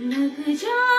लग जा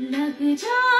लग जा